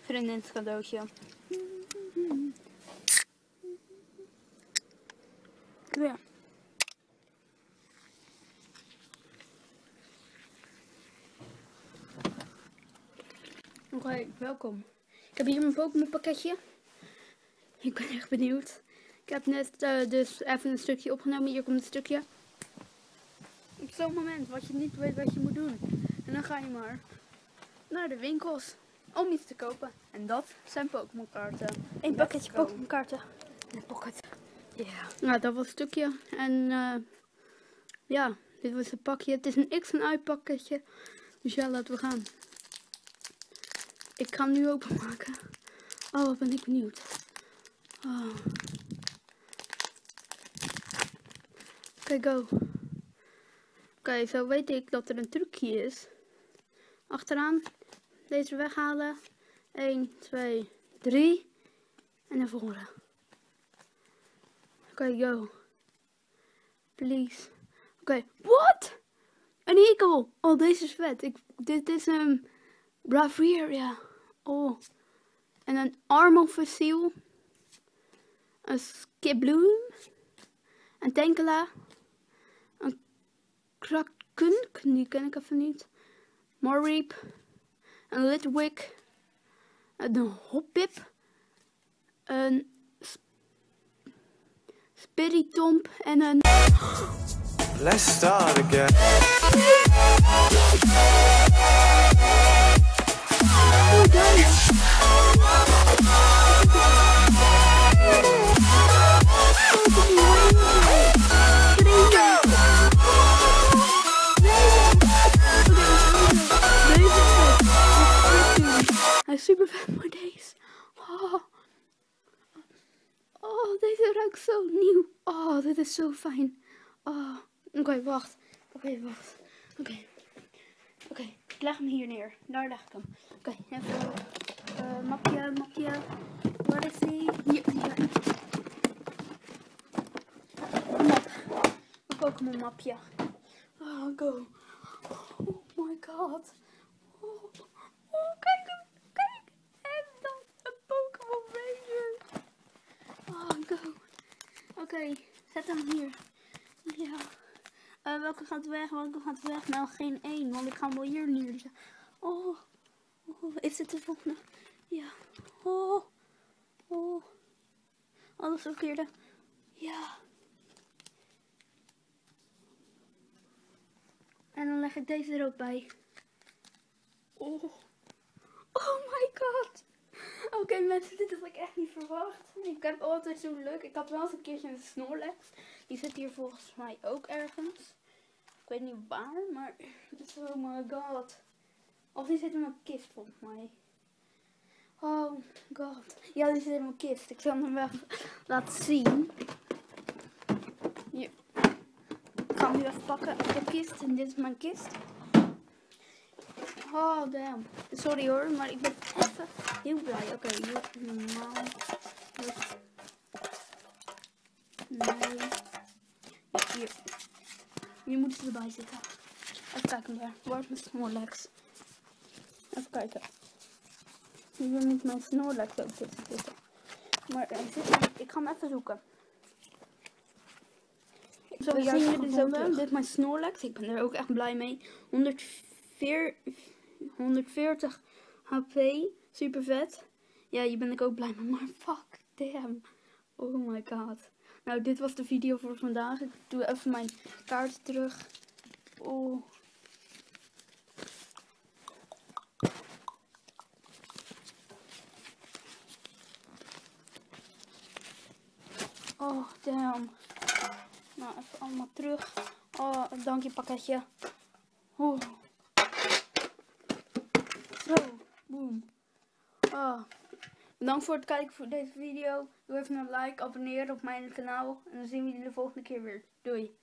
Vriendins cadeautje. Ja. Oké, welkom. Ik heb hier mijn Pokémon pakketje. Ik ben echt benieuwd. Ik heb net eh, dus even een stukje opgenomen. Hier komt een stukje. Zo'n moment wat je niet weet wat je moet doen. En dan ga je maar naar de winkels om iets te kopen. En dat zijn Pokémon kaarten. Een pakketje. Pokémon kaarten. In de pocket. Ja. Nou, dat was het stukje. En eh, ja, dit was het pakje. Het is een X en Y pakketje. Dus ja, laten we gaan. Ik ga hem nu openmaken. Oh, wat ben ik benieuwd. Oh. Oké, go. Oké, zo weet ik dat er een trucje is. Achteraan. Deze weghalen. 1, 2, 3. En naar voren. Oké, go. Please. Oké, what? Een eagle. Oh, deze is vet. Ik, dit is een Bravier, Oh. En een Armofossiel. Een Skibloom. Een Tenkela. Kraken. Die ken ik even niet. Morreep. Een Litwick. Een Hoppip. Een Spiritomb en een... Let's start again. Oh, oh, deze ruikt zo nieuw. Oh, dit is zo fijn. Oh. Oké, wacht. Oké, wacht. Oké. Oké, ik leg hem hier neer. Daar leg ik hem. Oké, even. eh mapje, mapje. Waar is die? Hier. Map. Een Pokémon mapje. Oh, go. Oh my god. Oh, oh kijk hem. Kijk. En dan een Pokémon Ranger. Oh, go. Oké, zet hem hier. Ja. Eh, welke gaat weg? Welke gaat weg? Nou, geen één, want ik ga hem wel hier neerzetten. Oh, oh, is het de volgende? Ja. Oh, oh. Alles verkeerde. Ja. En dan leg ik deze er ook bij. Oh. Oké mensen, dit had ik echt niet verwacht. Ik heb altijd zo leuk. Ik had wel eens een keertje een Snorlax. Die zit hier volgens mij ook ergens. Ik weet niet waar, maar... Oh my god. Of die zit in mijn kist volgens mij. Oh god. Ja, die zit in mijn kist. Ik zal hem wel laten zien. Hier. Ik ga hem nu even pakken uit de kist. En dit is mijn kist. Oh, damn. Sorry hoor, maar ik ben even heel blij. Oké, hier. Normaal. Nee. Hier. Hier moeten ze erbij zitten. Even kijken daar. Waar is mijn Snorlax? Even kijken. Hier moet mijn Snorlax ook tussen zitten. Maar hij zit ik ga hem even zoeken. Zo, zien jullie zo. Dit is mijn Snorlax. Ik ben er ook echt blij mee. 104, 140 HP. Super vet. Ja, hier ben ik ook blij mee. Maar fuck, damn. Oh my god. Nou, dit was de video voor vandaag. Ik doe even mijn kaart terug. Oh. Oh, damn. Nou, even allemaal terug. Oh, dank je pakketje. Oh. Zo, boom. Oh. Bedankt voor het kijken voor deze video. Doe even een like, abonneer op mijn kanaal. En dan zien we jullie de volgende keer weer. Doei.